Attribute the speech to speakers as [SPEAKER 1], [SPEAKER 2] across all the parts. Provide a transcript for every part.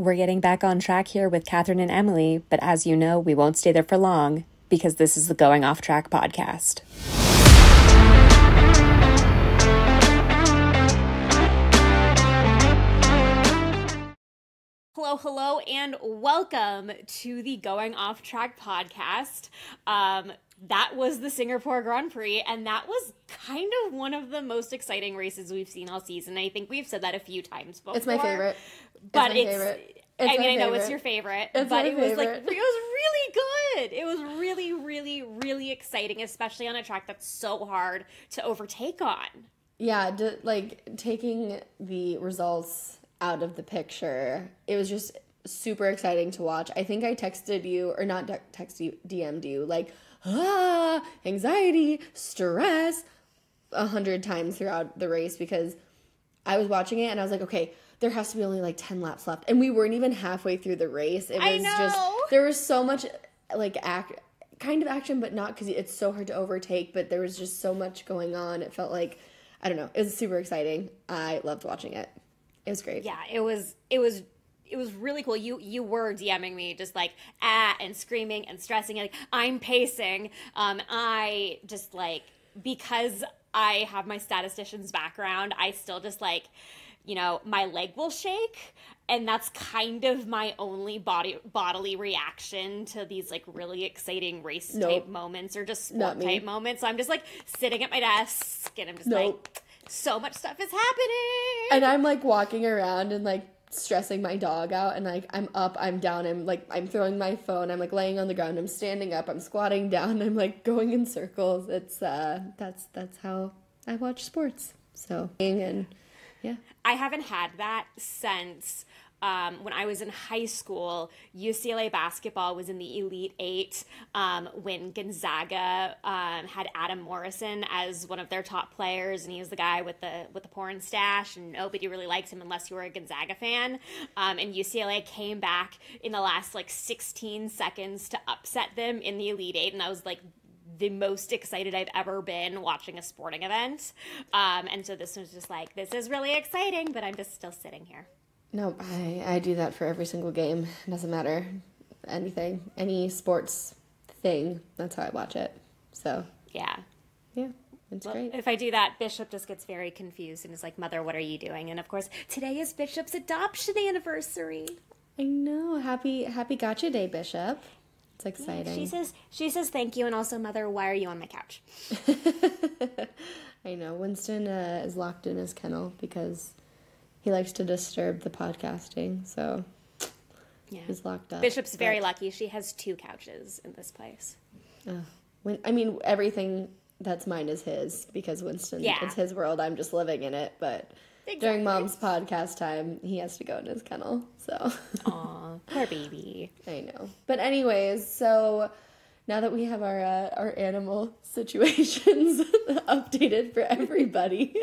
[SPEAKER 1] We're getting back on track here with Kathryn and Emily, but as you know, we won't stay there for long because this is the Going Off Track podcast. Hello, hello, and welcome to the Going Off Track podcast. Um, that was the Singapore Grand Prix, and that was kind of one of the most exciting races we've seen all season. I think we've said that a few times before.
[SPEAKER 2] It's my favorite.
[SPEAKER 1] But
[SPEAKER 2] it's, my
[SPEAKER 1] it's,
[SPEAKER 2] favorite.
[SPEAKER 1] I mean, I know it's your favorite,
[SPEAKER 2] It's
[SPEAKER 1] but it was like
[SPEAKER 2] favorite.
[SPEAKER 1] it was really good. It was really, really, really exciting, especially on a track that's so hard to overtake on.
[SPEAKER 2] Yeah, d- like taking the results out of the picture, it was just super exciting to watch. I think I texted you, or not de- texted you, DM'd you, like, ah, anxiety, stress, a hundred times throughout the race because I was watching it and I was like, okay, there has to be only like 10 laps left. And we weren't even halfway through the race. It was
[SPEAKER 1] I
[SPEAKER 2] just,
[SPEAKER 1] know.
[SPEAKER 2] there was so much like act, kind of action, but not because it's so hard to overtake. But there was just so much going on. It felt like, I don't know, it was super exciting. I loved watching it. It was great.
[SPEAKER 1] Yeah, it was it was it was really cool. You you were DMing me just like ah and screaming and stressing like I'm pacing. Um I just like because I have my statistician's background, I still just like you know, my leg will shake and that's kind of my only body bodily reaction to these like really exciting race
[SPEAKER 2] Nope.
[SPEAKER 1] type moments or just
[SPEAKER 2] Not
[SPEAKER 1] sport type moments. So I'm just like sitting at my desk and I'm just
[SPEAKER 2] Nope.
[SPEAKER 1] like so much stuff is happening.
[SPEAKER 2] And I'm like walking around and like stressing my dog out and like I'm up, I'm down, I'm like I'm throwing my phone, I'm like laying on the ground, I'm standing up, I'm squatting down, I'm like going in circles. It's uh that's that's how I watch sports. So and yeah.
[SPEAKER 1] I haven't had that since um, when I was in high school. UCLA basketball was in the Elite Eight um, when Gonzaga um, had Adam Morrison as one of their top players, and he was the guy with the with the porn stash, and nobody really liked him unless you were a Gonzaga fan. Um, and UCLA came back in the last like 16 seconds to upset them in the Elite Eight, and I was like the most excited I've ever been watching a sporting event. Um, and so this was just like, this is really exciting, but I'm just still sitting here.
[SPEAKER 2] No, I, I do that for every single game. Doesn't matter anything, any sports thing. That's how I watch it. So
[SPEAKER 1] Yeah.
[SPEAKER 2] yeah, it's great.
[SPEAKER 1] If I do that, Bishop just gets very confused and is like, Mother, what are you doing? And of course, today is Bishop's adoption anniversary.
[SPEAKER 2] I know. Happy Happy Gotcha Day, Bishop. It's exciting.
[SPEAKER 1] She says, she says thank you, and also, Mother, why are you on my couch?
[SPEAKER 2] I know. Winston uh, is locked in his kennel because he likes to disturb the podcasting. So
[SPEAKER 1] Yeah.
[SPEAKER 2] he's locked up.
[SPEAKER 1] Bishop's very
[SPEAKER 2] But,
[SPEAKER 1] lucky. She has two couches in this place.
[SPEAKER 2] uh, when, I mean, everything that's mine is his because Winston,
[SPEAKER 1] Yeah.
[SPEAKER 2] it's his world. I'm just living in it. But during mom's podcast time, he has to go in his kennel. So
[SPEAKER 1] Aw, poor baby.
[SPEAKER 2] I know. But anyways, so now that we have our uh, our animal situations updated for everybody,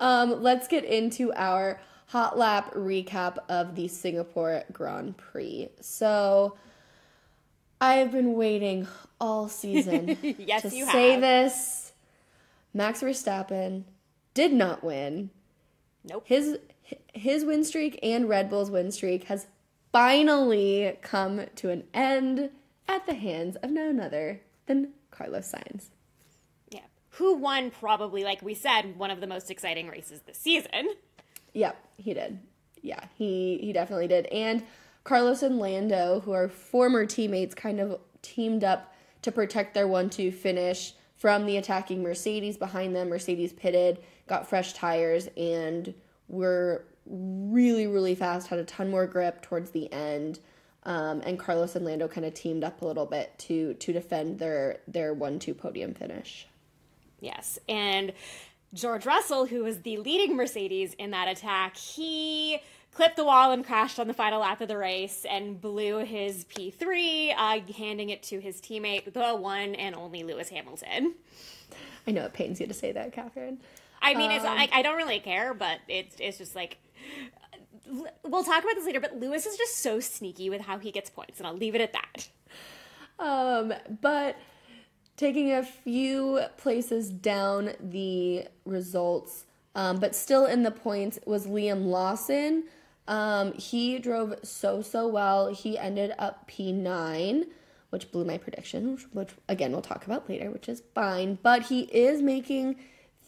[SPEAKER 2] um, let's get into our hot lap recap of the Singapore Grand Prix. So I've been waiting all season
[SPEAKER 1] Yes,
[SPEAKER 2] to
[SPEAKER 1] you
[SPEAKER 2] say
[SPEAKER 1] have.
[SPEAKER 2] this. Max Verstappen did not win.
[SPEAKER 1] Nope.
[SPEAKER 2] His his win streak and Red Bull's win streak has finally come to an end at the hands of none other than Carlos Sainz.
[SPEAKER 1] Who won probably, like we said, one of the most exciting races this season.
[SPEAKER 2] Yep, he did. Yeah, he he definitely did. And Carlos and Lando, who are former teammates, kind of teamed up to protect their one-two finish from the attacking Mercedes behind them. Mercedes pitted, got fresh tires, and were really really fast. Had a ton more grip towards the end. Um, and Carlos and Lando kind of teamed up a little bit to to defend their their one-two podium finish.
[SPEAKER 1] Yes. And George Russell, who was the leading Mercedes in that attack, he clipped the wall and crashed on the final lap of the race and blew his P3, uh, handing it to his teammate, the one and only Lewis Hamilton.
[SPEAKER 2] I know it pains you to say that, Kathryn.
[SPEAKER 1] I mean, it's like I don't really care, but it's it's just like we'll talk about this later. But Lewis is just so sneaky with how he gets points, and I'll leave it at that.
[SPEAKER 2] Um, but taking a few places down the results, um, but still in the points was Liam Lawson, Um, he drove so so well. He ended up P9, which blew my prediction, which again we'll talk about later, which is fine. But he is making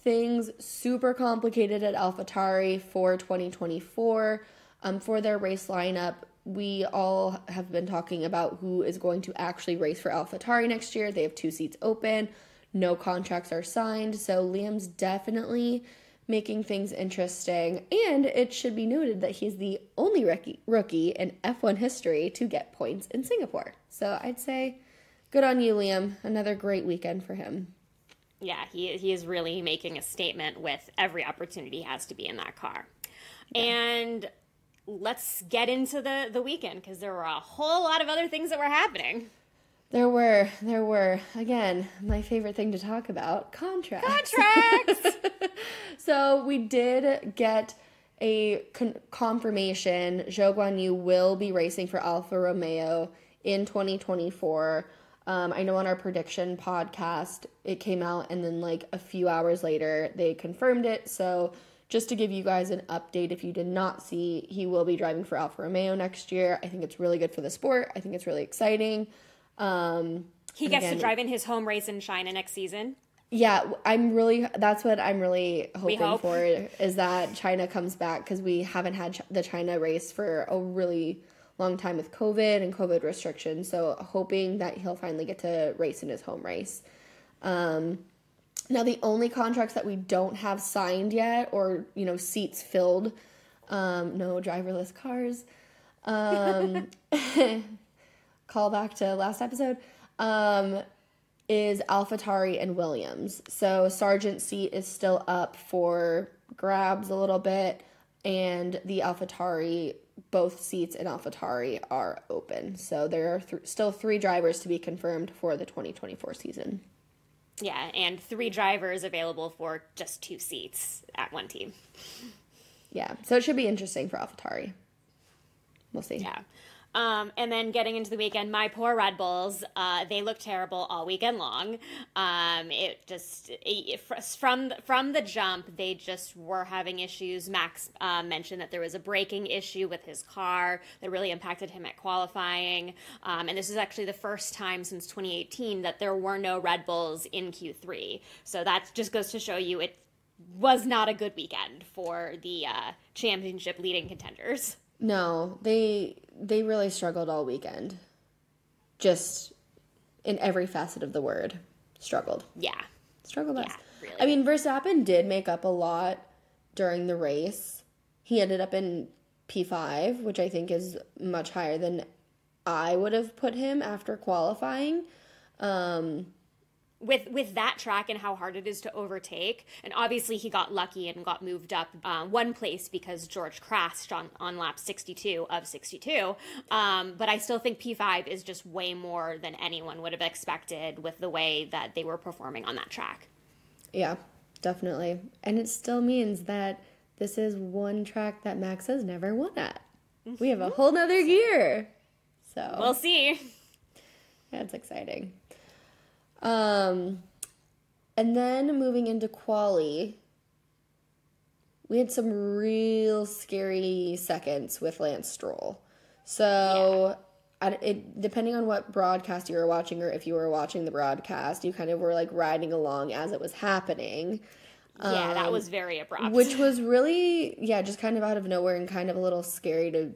[SPEAKER 2] things super complicated at AlphaTauri for 2024. Um, for their race lineup, we all have been talking about who is going to actually race for AlphaTauri next year. They have two seats open, no contracts are signed, so Liam's definitely making things interesting. And it should be noted that he's the only rookie, rookie in F1 history to get points in Singapore. So I'd say good on you, Liam. Another great weekend for him.
[SPEAKER 1] Yeah, he, he is really making a statement with every opportunity he has to be in that car. Yeah. And let's get into the, the weekend because there were a whole lot of other things that were happening.
[SPEAKER 2] There were, there were, again, my favorite thing to talk about contracts.
[SPEAKER 1] Contracts!
[SPEAKER 2] so we did get a con- confirmation Zhou Guanyu will be racing for Alfa Romeo in 2024. Um, I know on our prediction podcast, it came out, and then like a few hours later, they confirmed it. So just to give you guys an update, if you did not see, he will be driving for Alfa Romeo next year. I think it's really good for the sport. I think it's really exciting. Um,
[SPEAKER 1] he gets again, to drive in his home race in China next season.
[SPEAKER 2] Yeah, I'm really. That's what I'm really hoping hope. for is that China comes back because we haven't had the China race for a really long time with COVID and COVID restrictions. So hoping that he'll finally get to race in his home race. Um, now the only contracts that we don't have signed yet, or you know, seats filled, um, no driverless cars. Um, call back to last episode, um, is AlphaTauri and Williams. So Sargeant seat is still up for grabs a little bit, and the AlphaTauri, both seats in AlphaTauri are open. So there are th- still three drivers to be confirmed for the 2024 season.
[SPEAKER 1] Yeah, and three drivers available for just two seats at one team.
[SPEAKER 2] Yeah, so it should be interesting for AlphaTauri. We'll see.
[SPEAKER 1] Yeah. Um, and then getting into the weekend, my poor Red Bulls, uh, they looked terrible all weekend long. Um, it just it, from from the jump, they just were having issues. Max uh, mentioned that there was a braking issue with his car that really impacted him at qualifying. Um, and this is actually the first time since 2018 that there were no Red Bulls in Q3. So that just goes to show you it was not a good weekend for the uh, championship leading contenders.
[SPEAKER 2] No, they they really struggled all weekend. Just in every facet of the word, struggled.
[SPEAKER 1] Yeah.
[SPEAKER 2] Struggled Yeah, really. I mean, Verstappen did make up a lot during the race. He ended up in P5, which I think is much higher than I would have put him after qualifying. Um,
[SPEAKER 1] with with that track and how hard it is to overtake and obviously he got lucky and got moved up uh, one place because george crashed on, on lap 62 of 62 um, but i still think p5 is just way more than anyone would have expected with the way that they were performing on that track.
[SPEAKER 2] Yeah definitely. And it still means that this is one track that max has never won at. We have a whole nother year. So
[SPEAKER 1] we'll see.
[SPEAKER 2] That's exciting um, and then moving into quali, we had some real scary seconds with Lance Stroll. So, yeah. it, depending on what broadcast you were watching, or if you were watching the broadcast, you kind of were like riding along as it was happening.
[SPEAKER 1] Yeah, um, that was very abrupt.
[SPEAKER 2] Which was really, yeah, just kind of out of nowhere and kind of a little scary to.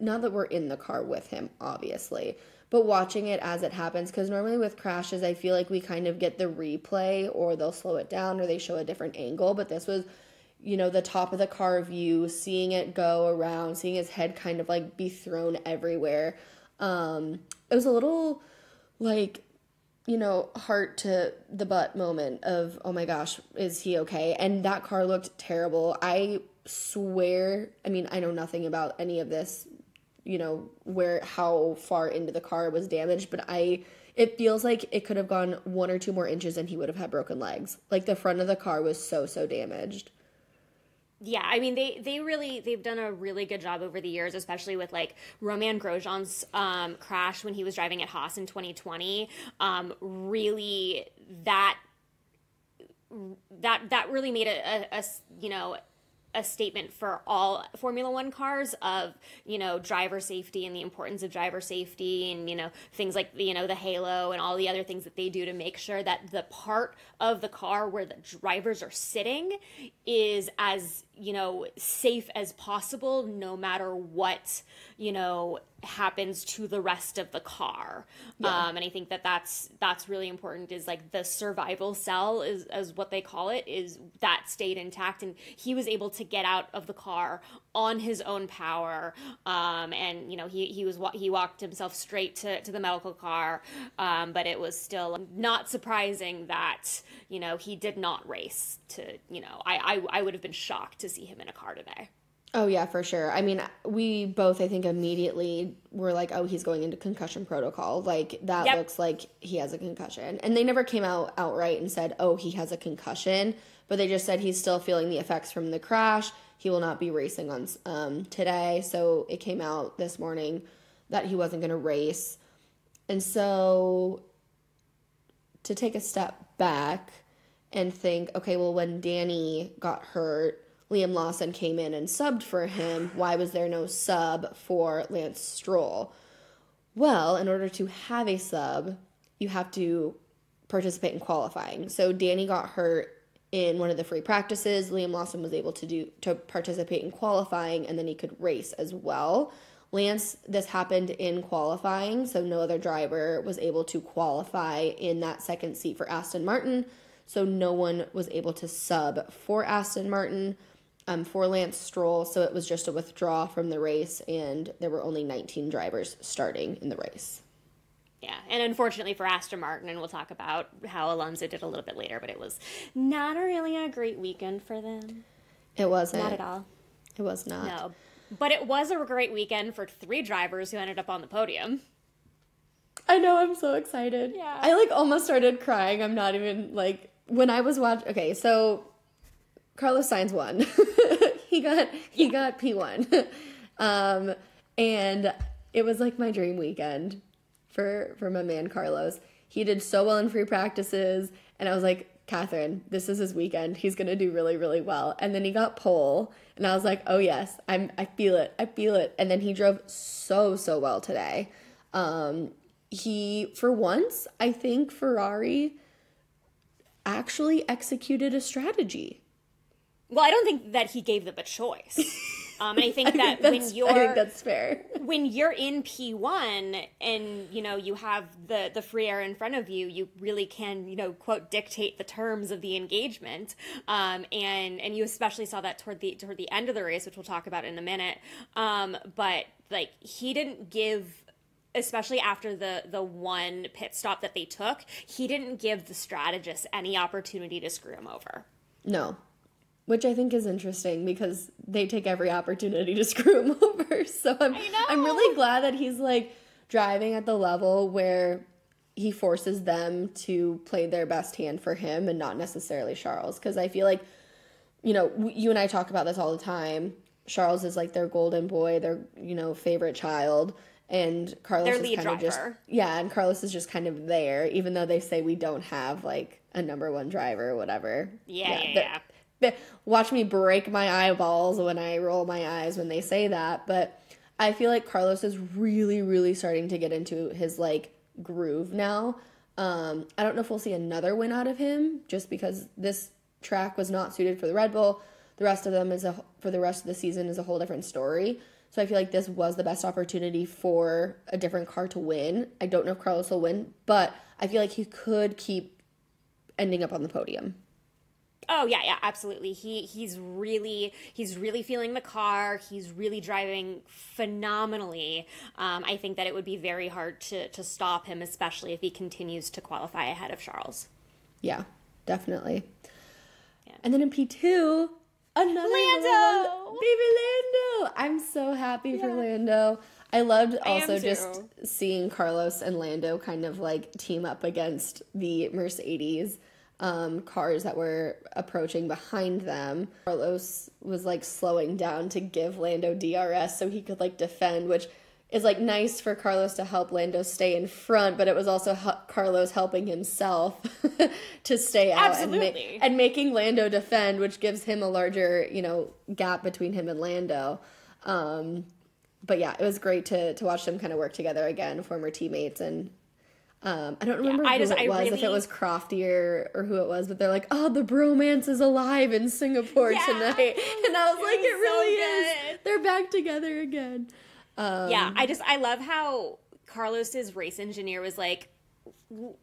[SPEAKER 2] Not that we're in the car with him, obviously, but watching it as it happens because normally with crashes i feel like we kind of get the replay or they'll slow it down or they show a different angle but this was you know the top of the car view seeing it go around seeing his head kind of like be thrown everywhere. Um it was a little like you know heart to the butt moment of oh my gosh is he okay? And that car looked terrible. I swear i mean i know nothing about any of this you know where how far into the car was damaged but i it feels like it could have gone one or two more inches and he would have had broken legs like the front of the car was so so damaged
[SPEAKER 1] yeah, I mean they they really they've done a really good job over the years, especially with like Romain Grosjean's um, crash when he was driving at Haas in 2020. Um, really, that that that really made a, a, a you know a statement for all Formula One cars of you know driver safety and the importance of driver safety and you know things like you know the halo and all the other things that they do to make sure that the part of the car where the drivers are sitting is as you know safe as possible no matter what you know happens to the rest of the car. Yeah. um, and i think that that's that's really important is like the survival cell is as what they call it is that stayed intact. And he was able to get out of the car on his own power. Um, and you know he, he was he walked himself straight to, to the medical car. Um, but it was still not surprising that you know he did not race to you know I, I, I would have been shocked to see him in a car today
[SPEAKER 2] Oh yeah, for sure. I mean, we both I think immediately were like, "Oh, he's going into concussion protocol." Like that yep. looks like he has a concussion. And they never came out outright and said, "Oh, he has a concussion," but they just said he's still feeling the effects from the crash. He will not be racing on um, today. So it came out this morning that he wasn't going to race. And so to take a step back and think, okay, well when Danny got hurt, Liam Lawson came in and subbed for him, why was there no sub for Lance Stroll? Well, in order to have a sub, you have to participate in qualifying. So Danny got hurt in one of the free practices. Liam Lawson was able to do to participate in qualifying and then he could race as well. Lance, this happened in qualifying, so no other driver was able to qualify in that second seat for Aston Martin. So no one was able to sub for Aston Martin um, for Lance Stroll, so it was just a withdrawal from the race, and there were only 19 drivers starting in the race.
[SPEAKER 1] Yeah, and unfortunately for Aston Martin, and we'll talk about how Alonso did a little bit later, but it was not really a great weekend for them.
[SPEAKER 2] It wasn't.
[SPEAKER 1] Not at all.
[SPEAKER 2] It was not.
[SPEAKER 1] No. But it was a great weekend for three drivers who ended up on the podium.
[SPEAKER 2] I know, I'm so excited.
[SPEAKER 1] Yeah.
[SPEAKER 2] I like almost started crying. I'm not even like when I was watching okay, so Carlos Sainz won. he got he got P1. um, and it was like my dream weekend for for my man Carlos. He did so well in free practices and I was like, Kathryn, this is his weekend. He's gonna do really, really well. And then he got pole, and I was like, oh yes, I'm I feel it. I feel it. And then he drove so, so well today. Um, he for once, I think Ferrari actually executed a strategy.
[SPEAKER 1] Well, I don't think that he gave them a choice. Um, and I think that think when you're,
[SPEAKER 2] I think that's fair.
[SPEAKER 1] When you're in P one and you know you have the the free air in front of you, you really can you know quote dictate the terms of the engagement. Um, and and you especially saw that toward the toward the end of the race, which we'll talk about in a minute. Um, but like he didn't give especially after the the one pit stop that they took, he didn't give the strategist any opportunity to screw him over.
[SPEAKER 2] No, which I think is interesting because they take every opportunity to screw him over. So I'm I'm really glad that he's like driving at the level where he forces them to play their best hand for him and not necessarily Charles because I feel like you know you and I talk about this all the time. Charles is like their golden boy, their you know favorite child, and Carlos their is kind driver. of just yeah, and Carlos is just kind of there, even though they say we don't have like a number one driver or whatever.
[SPEAKER 1] Yeah, yeah, yeah. yeah
[SPEAKER 2] watch me break my eyeballs when I roll my eyes when they say that. But I feel like Carlos is really, really starting to get into his like groove now. Um, I don't know if we'll see another win out of him just because this track was not suited for the Red Bull. The rest of them is a for the rest of the season is a whole different story. So I feel like this was the best opportunity for a different car to win. I don't know if Carlos will win, but I feel like he could keep ending up on the podium.
[SPEAKER 1] Oh yeah, yeah, absolutely. He he's really he's really feeling the car. He's really driving phenomenally. Um, I think that it would be very hard to to stop him, especially if he continues to qualify ahead of Charles.
[SPEAKER 2] Yeah, definitely. Yeah. And then in P two, another
[SPEAKER 1] Lando,
[SPEAKER 2] baby Lando. I'm so happy yeah. for Lando. I loved also I just seeing Carlos and Lando kind of like team up against the Mercedes um, cars that were approaching behind them. Carlos was like slowing down to give Lando DRS so he could like defend, which is like nice for Carlos to help Lando stay in front, but it was also Carlos helping himself to stay out
[SPEAKER 1] Absolutely.
[SPEAKER 2] and, ma- and making Lando defend, which gives him a larger, you know, gap between him and Lando. Um, but yeah, it was great to to watch them kind of work together again, former teammates, and um, I don't remember yeah, who just, it was, really... if it was Crofty or, or who it was, but they're like, oh, the bromance is alive in Singapore yeah. tonight. And I was it like, was it really so is. They're back together again.
[SPEAKER 1] Um, yeah, I just, I love how Carlos's race engineer was like,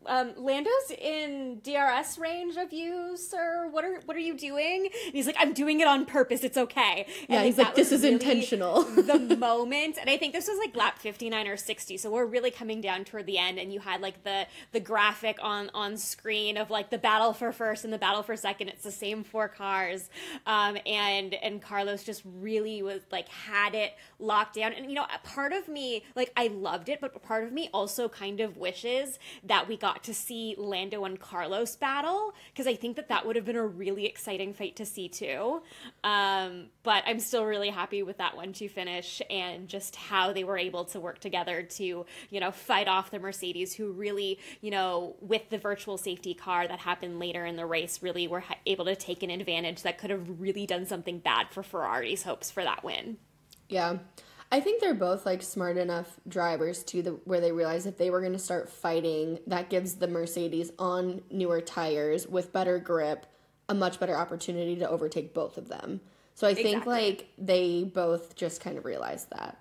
[SPEAKER 1] um, Lando's in DRS range of you, sir. What are what are you doing? And he's like, I'm doing it on purpose. It's okay.
[SPEAKER 2] And yeah, he's like, this is really intentional.
[SPEAKER 1] the moment, and I think this was like lap 59 or 60, so we're really coming down toward the end, and you had like the the graphic on on screen of like the battle for first and the battle for second. It's the same four cars, um, and and Carlos just really was like had it locked down. And you know, part of me like I loved it, but part of me also kind of wishes that we got to see Lando and Carlos battle because I think that that would have been a really exciting fight to see too. Um, but I'm still really happy with that one to finish and just how they were able to work together to, you know, fight off the Mercedes who really, you know, with the virtual safety car that happened later in the race, really were able to take an advantage that could have really done something bad for Ferrari's hopes for that win.
[SPEAKER 2] Yeah. I think they're both like smart enough drivers to the, where they realize if they were going to start fighting, that gives the Mercedes on newer tires with better grip a much better opportunity to overtake both of them. So I think exactly. like they both just kind of realized that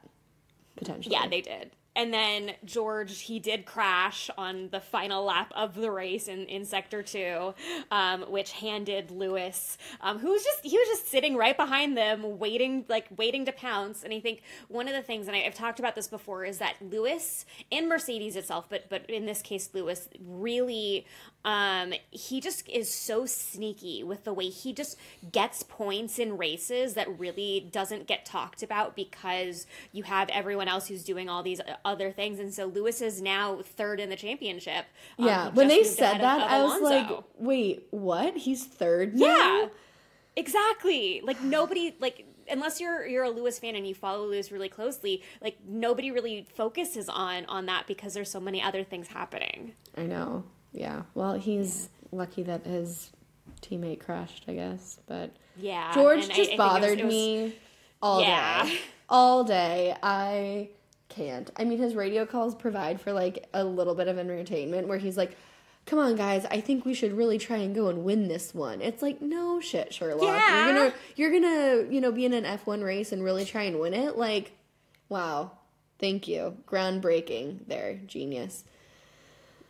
[SPEAKER 2] potentially.
[SPEAKER 1] Yeah, they did and then George he did crash on the final lap of the race in, in sector two, um, which handed Lewis, um, who was just he was just sitting right behind them, waiting like waiting to pounce. And I think one of the things, and I, have talked about this before, is that Lewis and Mercedes itself, but but in this case, Lewis really um, he just is so sneaky with the way he just gets points in races that really doesn't get talked about because you have everyone else who's doing all these other things. And so Lewis is now third in the championship.
[SPEAKER 2] Um, yeah. When they said that, of, of I was like, wait, what? He's third now? Yeah.
[SPEAKER 1] Exactly. Like nobody like unless you're you're a Lewis fan and you follow Lewis really closely, like nobody really focuses on on that because there's so many other things happening.
[SPEAKER 2] I know. Yeah. Well, he's lucky that his teammate crashed, I guess. But
[SPEAKER 1] yeah,
[SPEAKER 2] George just I, I bothered was, was, me all yeah. day. All day. I can't. I mean, his radio calls provide for like a little bit of entertainment where he's like, "Come on, guys, I think we should really try and go and win this one." It's like, no shit, Sherlock. Yeah. You're gonna, you're gonna, you know, be in an F1 race and really try and win it. Like, wow, thank you, groundbreaking there, genius.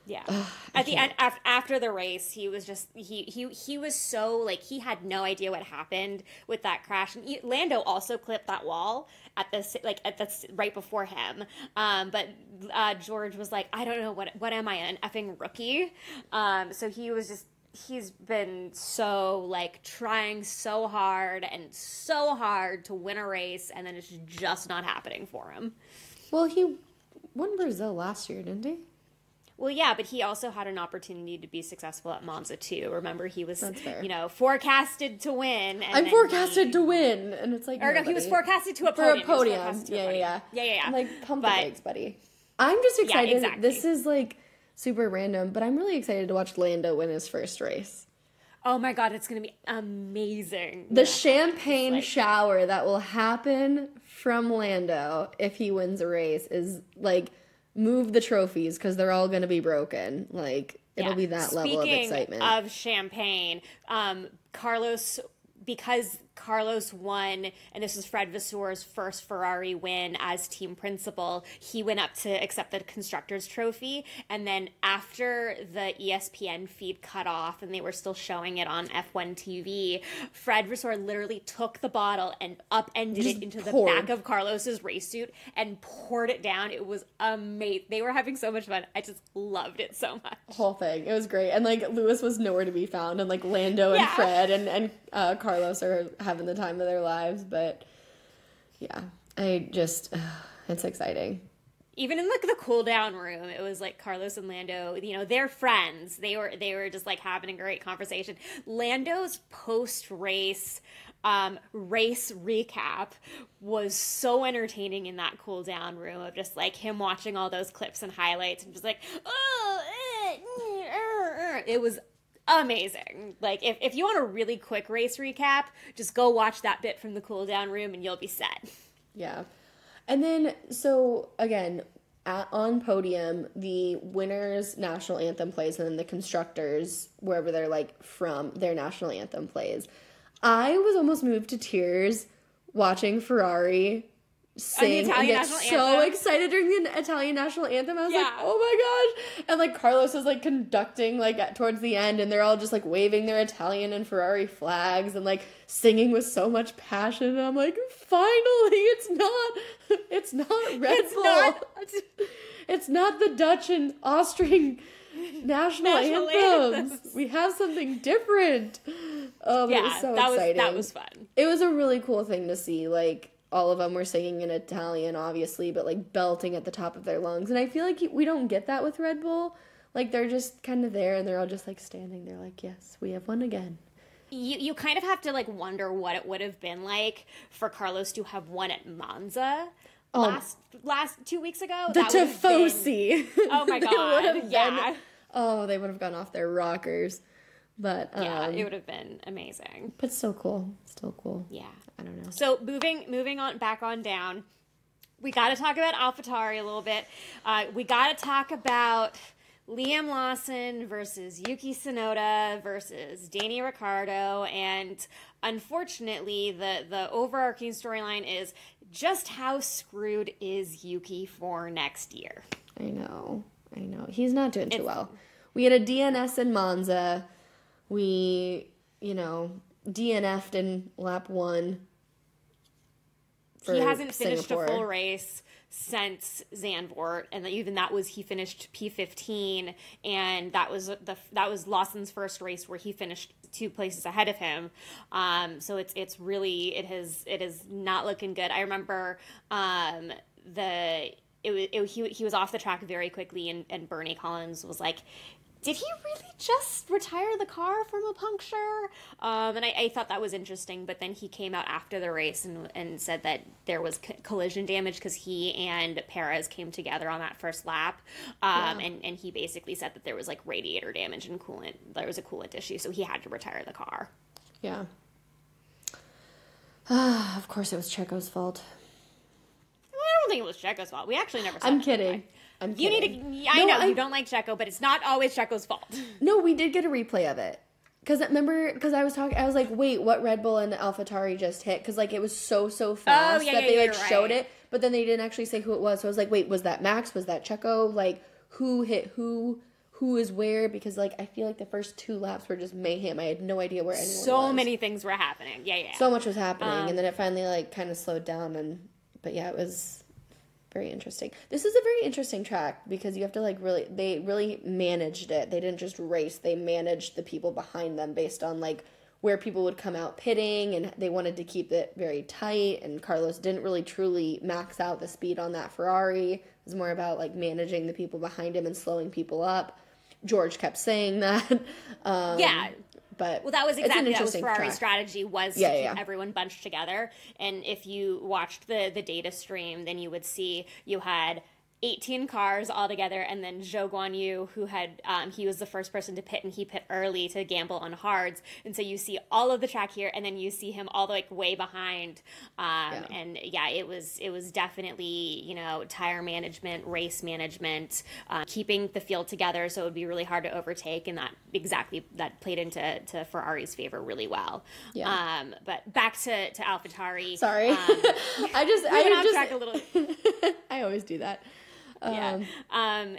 [SPEAKER 1] Yeah. Ugh, At the end, af- after the race, he was just he he he was so like he had no idea what happened with that crash. And he, Lando also clipped that wall at this like at the right before him. Um, but uh, George was like, I don't know what what am I an effing rookie? Um, so he was just he's been so like trying so hard and so hard to win a race, and then it's just not happening for him.
[SPEAKER 2] Well, he won Brazil last year, didn't he?
[SPEAKER 1] Well, yeah, but he also had an opportunity to be successful at Monza too. Remember, he was, you know, forecasted to win.
[SPEAKER 2] I'm forecasted he, to win, and it's like,
[SPEAKER 1] or no, he was forecasted to a podium.
[SPEAKER 2] For a podium, yeah,
[SPEAKER 1] yeah,
[SPEAKER 2] yeah,
[SPEAKER 1] yeah, yeah, yeah.
[SPEAKER 2] I'm like, pump but, the brakes, buddy. I'm just excited. Yeah, exactly. This is like super random, but I'm really excited to watch Lando win his first race.
[SPEAKER 1] Oh my god, it's gonna be amazing.
[SPEAKER 2] The yeah. champagne like, shower that will happen from Lando if he wins a race is like move the trophies because they're all going to be broken. Like it'll yeah. be that
[SPEAKER 1] Speaking
[SPEAKER 2] level of excitement.
[SPEAKER 1] Of champagne, um, Carlos because Carlos won, and this was Fred Vasseur's first Ferrari win as team principal. He went up to accept the constructors trophy, and then after the ESPN feed cut off and they were still showing it on F1 TV, Fred Vasseur literally took the bottle and upended Just it into poured. the back of Carlos's race suit and poured it down. It was amazing. They were having so much fun. I just loved it so much.
[SPEAKER 2] Whole thing. It was great. And like Lewis was nowhere to be found, and like Lando and yeah. Fred and and uh, Carlos are having the time of their lives. But yeah, I just, it's exciting.
[SPEAKER 1] Even in like the cool down room, it was like Carlos and Lando. You know, they're friends. They were they were just like having a great conversation. Lando's post race um, race recap was so entertaining in that cool down room of just like him watching all those clips and highlights and just like, oh, eh, eh, er." it was amazing. Like, if, if you want a really quick race recap, just go watch that bit from the cool down room and you'll be set.
[SPEAKER 2] Yeah. And then, so again, at, on podium, the winners' national anthem plays, and then the constructors, wherever they're like from, their national anthem plays. I was almost moved to tears watching Ferrari sing and
[SPEAKER 1] Italian
[SPEAKER 2] get so
[SPEAKER 1] anthem?
[SPEAKER 2] excited during the Italian national anthem. I was like, oh my gosh. And like Carlos is like conducting like at, towards the end and they're all just like waving their Italian and Ferrari flags and like singing with so much passion. And I'm like, finally, it's not it's not Red
[SPEAKER 1] It's
[SPEAKER 2] Bull.
[SPEAKER 1] not-
[SPEAKER 2] it's not the Dutch and Austrian national,
[SPEAKER 1] National
[SPEAKER 2] anthems.
[SPEAKER 1] anthems.
[SPEAKER 2] We have something different. Oh, was
[SPEAKER 1] Yeah,
[SPEAKER 2] so
[SPEAKER 1] that was
[SPEAKER 2] exciting
[SPEAKER 1] that was fun.
[SPEAKER 2] it was a really cool thing to see like all of them were singing in italian obviously but like belting at the top of their lungs. And i feel like we don't get that with red bull. Like they're just kind of there and they're all just like standing there like yes we have won again.
[SPEAKER 1] You you kind of have to like wonder what it would have been like for Carlos to have won at Monza last last two weeks ago.
[SPEAKER 2] Um, the
[SPEAKER 1] That would been-
[SPEAKER 2] tifosi.
[SPEAKER 1] Oh my god!
[SPEAKER 2] have been-
[SPEAKER 1] yeah,
[SPEAKER 2] oh they would have gone off their rockers but um,
[SPEAKER 1] yeah, it would have been amazing.
[SPEAKER 2] but still cool still cool
[SPEAKER 1] Yeah.
[SPEAKER 2] i don't know
[SPEAKER 1] So moving moving on back on down, we got to talk about AlphaTauri a little bit. Uh, we got to talk about Liam Lawson versus Yuki Tsunoda versus Danny Ricciardo, and unfortunately, the the overarching storyline is just how screwed is Yuki for next year.
[SPEAKER 2] I know. I know. He's not doing too
[SPEAKER 1] It's-
[SPEAKER 2] well. We had a DNS in Monza. We, you know, DNF'd in lap one.
[SPEAKER 1] he hasn't finished
[SPEAKER 2] Singapore.
[SPEAKER 1] a full race since Zandvoort, and even that was he finished P15, and that was the that was Lawson's first race where he finished two places ahead of him. Um, so it's it's really it has it is not looking good. I remember um, the it was it, he he was off the track very quickly, and and Bernie Collins was like. Did he really just retire the car from a puncture? Um, and I, I thought that was interesting. But then he came out after the race and, and said that there was co- collision damage because he and Perez came together on that first lap. Um, and, and he basically said that there was like radiator damage and coolant. There was a coolant issue, so he had to retire the car.
[SPEAKER 2] Yeah. Ah, of course it was Checo's fault.
[SPEAKER 1] Well, I don't think it was Checo's fault. We actually never. Saw
[SPEAKER 2] I'm kidding. I'm
[SPEAKER 1] You
[SPEAKER 2] kidding.
[SPEAKER 1] need to. I
[SPEAKER 2] No,
[SPEAKER 1] know
[SPEAKER 2] I-
[SPEAKER 1] you don't like Checo, but it's not always Checo's fault.
[SPEAKER 2] No, we did get a replay of it. Cause remember, cause I was talking, I was like, wait, what Red Bull and AlphaTauri just hit? Cause like it was so so fast
[SPEAKER 1] Oh, yeah,
[SPEAKER 2] that
[SPEAKER 1] yeah,
[SPEAKER 2] they like showed it, but then they didn't actually say who it was. So I was like, wait, was that Max? Was that Checo? Like who hit who? Who is where? Because like I feel like the first two laps were just mayhem. I had no idea where anyone
[SPEAKER 1] so
[SPEAKER 2] was.
[SPEAKER 1] many things were happening. Yeah, yeah.
[SPEAKER 2] so much was happening,
[SPEAKER 1] Um,
[SPEAKER 2] and then it finally like kind of slowed down. And but yeah, it was very interesting. This is a very interesting track because you have to like really they really managed it. They didn't just race; they managed the people behind them based on like where people would come out pitting, and they wanted to keep it very tight. And Carlos didn't really truly max out the speed on that Ferrari. It was more about like managing the people behind him and slowing people up. George kept saying that. Um,
[SPEAKER 1] yeah.
[SPEAKER 2] But
[SPEAKER 1] Well, that was exactly that was Ferrari's
[SPEAKER 2] track.
[SPEAKER 1] strategy was
[SPEAKER 2] Yeah,
[SPEAKER 1] to
[SPEAKER 2] yeah,
[SPEAKER 1] keep
[SPEAKER 2] yeah.
[SPEAKER 1] everyone bunched together. And if you watched the the data stream, then you would see you had 18 cars all together, and then Zhou Guan Yu, who had um, he was the first person to pit, and he pit early to gamble on hards. And so you see all of the track here, and then you see him all the like way behind. Um, And yeah, it was it was definitely you know tire management, race management, uh, keeping the field together, so it would be really hard to overtake, and that exactly that played into to Ferrari's favor really well.
[SPEAKER 2] Yeah.
[SPEAKER 1] Um, but back to to AlphaTauri.
[SPEAKER 2] Sorry,
[SPEAKER 1] Um,
[SPEAKER 2] I just I just
[SPEAKER 1] track a little.
[SPEAKER 2] I always do that.
[SPEAKER 1] Yeah. Um,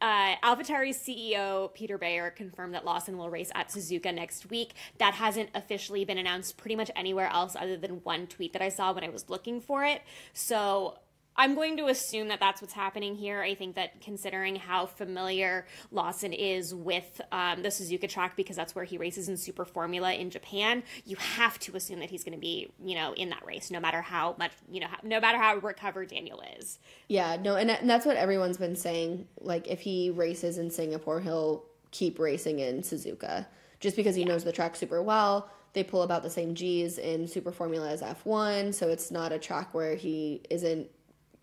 [SPEAKER 1] uh, AlphaTauri's CEO Peter Bayer confirmed that Lawson will race at Suzuka next week. That hasn't officially been announced pretty much anywhere else other than one tweet that I saw when I was looking for it. So I'm going to assume that that's what's happening here. I think that considering how familiar Lawson is with um, the Suzuka track, because that's where he races in Super Formula in Japan, you have to assume that he's going to be, you know, in that race, no matter how much, you know, no matter how recovered Daniel is.
[SPEAKER 2] Yeah, no, and, and that's what everyone's been saying. Like, if he races in Singapore, he'll keep racing in Suzuka just because he knows the track super well. They pull about the same G's in Super Formula as F1, so it's not a track where he isn't,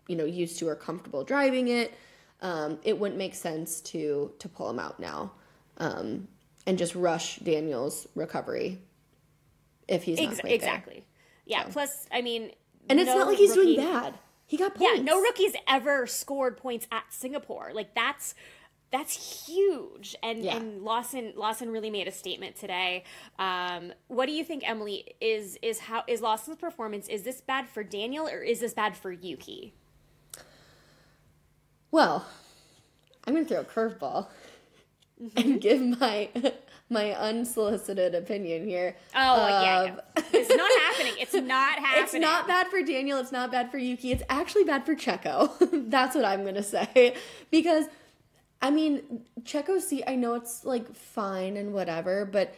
[SPEAKER 2] you know, used to or comfortable driving it. Um, it wouldn't make sense to to pull him out now um, and just rush Daniel's recovery if he's not
[SPEAKER 1] Ex-
[SPEAKER 2] quite there.
[SPEAKER 1] exactly. Yeah. Plus, I mean,
[SPEAKER 2] And it's
[SPEAKER 1] no
[SPEAKER 2] not like he's
[SPEAKER 1] rookie-
[SPEAKER 2] doing bad. He got points.
[SPEAKER 1] Yeah, no rookie's ever scored points at Singapore. Like that's that's huge. And
[SPEAKER 2] Yeah.
[SPEAKER 1] and Lawson Lawson really made a statement today. Um, what do you think, Emily? Is is how is Lawson's performance? Is this bad for Daniel or is this bad for Yuki?
[SPEAKER 2] Well, I'm gonna throw a curveball and mm-hmm. give my my unsolicited opinion here.
[SPEAKER 1] Oh yeah,
[SPEAKER 2] of-
[SPEAKER 1] yeah. it's not happening. It's not happening.
[SPEAKER 2] It's not bad for Daniel. It's not bad for Yuki. It's actually bad for Checo. That's what I'm gonna say because, I mean, Checo. See, I know it's like fine and whatever, but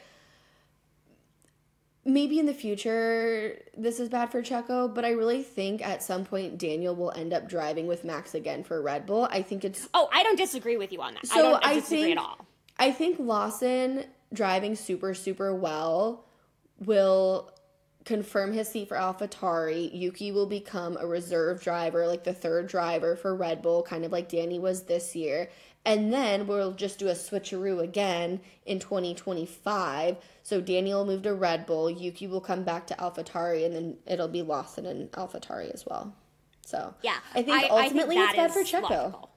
[SPEAKER 2] maybe in the future this is bad for Checo. But I really think at some point Daniel will end up driving with Max again for Red Bull. I think it's
[SPEAKER 1] Oh, I don't disagree with you on that. I
[SPEAKER 2] so
[SPEAKER 1] don't
[SPEAKER 2] I
[SPEAKER 1] disagree
[SPEAKER 2] think
[SPEAKER 1] at all.
[SPEAKER 2] I think Lawson driving super super well will confirm his seat for AlphaTauri. Yuki will become a reserve driver, like the third driver for Red Bull, kind of like Danny was this year. And then we'll just do a switcheroo again in 2025. So Daniel will move to Red Bull, Yuki will come back to AlphaTauri, and then it'll be Lawson and AlphaTauri as well. So
[SPEAKER 1] Yeah,
[SPEAKER 2] I think ultimately
[SPEAKER 1] that
[SPEAKER 2] it's bad for Checo.
[SPEAKER 1] logical.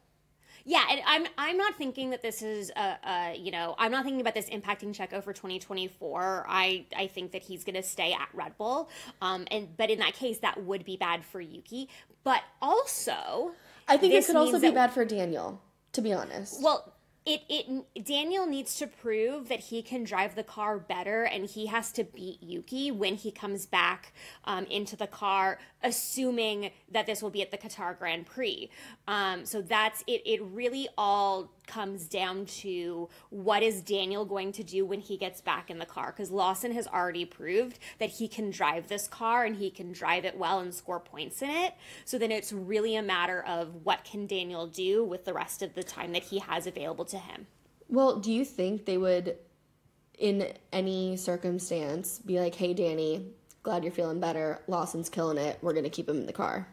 [SPEAKER 1] Yeah, and I'm I'm not thinking that this is a, a you know I'm not thinking about this impacting Checo for 2024. I I think that he's going to stay at Red Bull. Um, and but in that case, that would be bad for Yuki. But also,
[SPEAKER 2] I think it could also be bad for Daniel, to be honest.
[SPEAKER 1] Well, it it Daniel needs to prove that he can drive the car better, and he has to beat Yuki when he comes back um, into the car, assuming that this will be at the Qatar Grand Prix. Um, so that's it. It really all comes down to what is Daniel going to do when he gets back in the car because Lawson has already proved that he can drive this car and he can drive it well and score points in it. So then it's really a matter of what can Daniel do with the rest of the time that he has available to him.
[SPEAKER 2] Well, do you think they would, in any circumstance, be like, hey, Danny, glad you're feeling better. Lawson's killing it. We're going to keep him in the car?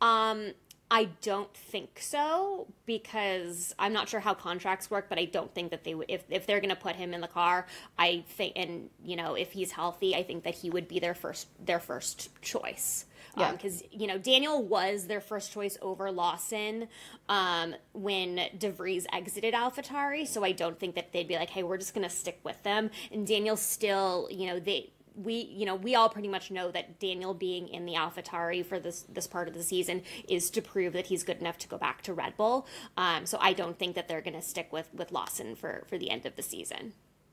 [SPEAKER 1] Um, I don't think so because I'm not sure how contracts work, but I don't think that they would if if they're going to put him in the car. I think, and you know, if he's healthy, I think that he would be their first their first choice.
[SPEAKER 2] Yeah.
[SPEAKER 1] because you know Daniel was their first choice over Lawson um, when DeVries exited AlphaTauri, so I don't think that they'd be like, "Hey, we're just going to stick with them." And Daniel still, you know, they we you know we all pretty much know that Daniel being in the AlphaTauri for this this part of the season is to prove that he's good enough to go back to Red Bull. Um, so I don't think that they're going to stick with with Lawson for for the end of the season.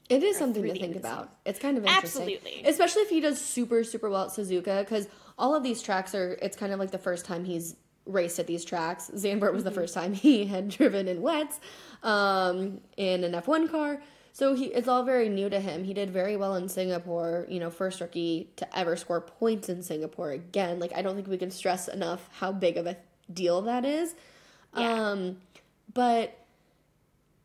[SPEAKER 2] It is something to think about. It's kind of interesting.
[SPEAKER 1] Absolutely.
[SPEAKER 2] Especially if he does super, super well at Suzuka, because all of these tracks are, it's kind of like the first time he's raced at these tracks. Zandvoort was the first time he had driven in wets um, in an F1 car. So he it's all very new to him. He did very well in Singapore, you know, first rookie to ever score points in Singapore again. Like I don't think we can stress enough how big of a deal that is.
[SPEAKER 1] Yeah.
[SPEAKER 2] Um but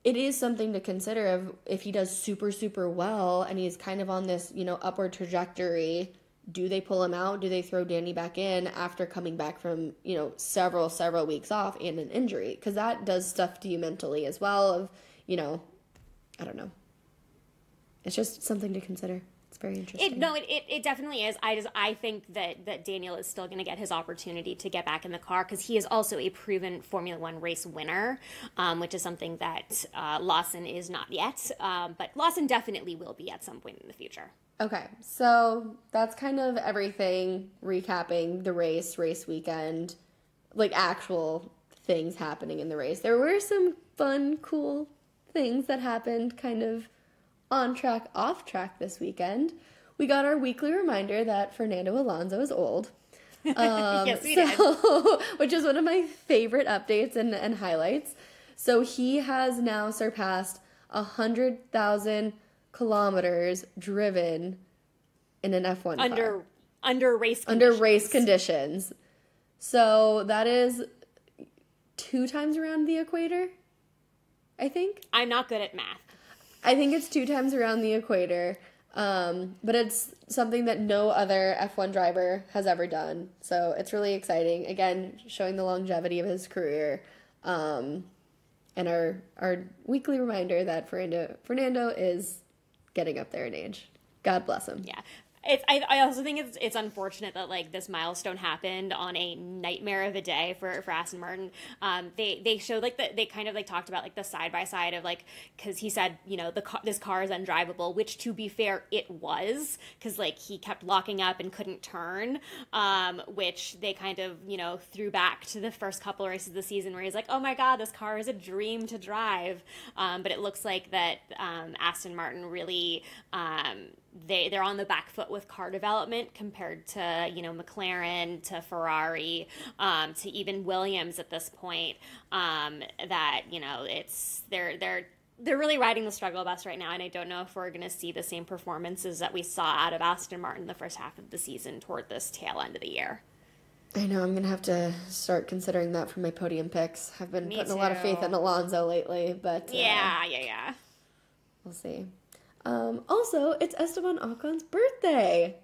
[SPEAKER 2] it is something to consider of if he does super super well and he's kind of on this you know upward trajectory do they pull him out do they throw danny back in after coming back from you know several several weeks off and an injury because that does stuff to you mentally as well of you know i don't know it's just something to consider it's very interesting
[SPEAKER 1] It, no, it, it, it definitely is. I just I think that that Daniel is still going to get his opportunity to get back in the car because he is also a proven Formula One race winner, um, which is something that uh, Lawson is not yet. Um, but Lawson definitely will be at some point in the future.
[SPEAKER 2] Okay, so that's kind of everything recapping the race, race weekend, like actual things happening in the race. There were some fun, cool things that happened kind of on track, off track this weekend. We got our weekly reminder that Fernando Alonso is old. Um,
[SPEAKER 1] yes, we did.
[SPEAKER 2] which is one of my favorite updates and, and highlights. So he has now surpassed a hundred thousand kilometers driven in an F1 car
[SPEAKER 1] Under under race
[SPEAKER 2] under race conditions. So that is two times around the equator. I think.
[SPEAKER 1] I'm not good at math.
[SPEAKER 2] I think it's two times around the equator. Um, but it's something that no other F1 driver has ever done. So it's really exciting. Again, showing the longevity of his career. Um, and our our weekly reminder that Fernando Fernando is getting up there in age. God bless him.
[SPEAKER 1] Yeah. It's, I, I also think it's it's unfortunate that like this milestone happened on a nightmare of a day for, for Aston Martin. Um, they they showed like the they kind of like talked about like the side by side of like because he said you know the car, this car is undrivable, which to be fair it was because like he kept locking up and couldn't turn, um, which they kind of you know threw back to the first couple races of the season where he's like oh my god this car is a dream to drive, um, but it looks like that um, Aston Martin really um, they they're on the back foot with car development compared to you know McLaren to Ferrari um, to even Williams at this point. Um, that you know it's they're they're they're really riding the struggle bus right now, and I don't know if we're going to see the same performances that we saw out of Aston Martin the first half of the season toward this tail end of the year.
[SPEAKER 2] I know I'm gonna have to start considering that for my podium picks. I've been
[SPEAKER 1] Me
[SPEAKER 2] putting a lot of faith in Alonso lately, but uh,
[SPEAKER 1] Yeah, yeah, yeah.
[SPEAKER 2] we'll see. Um, also, it's Esteban Ocon's birthday,